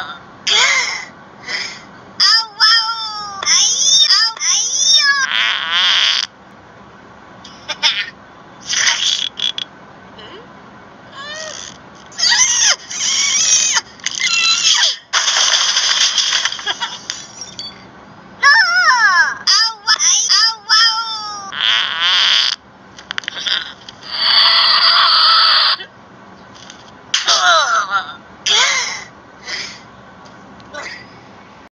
um,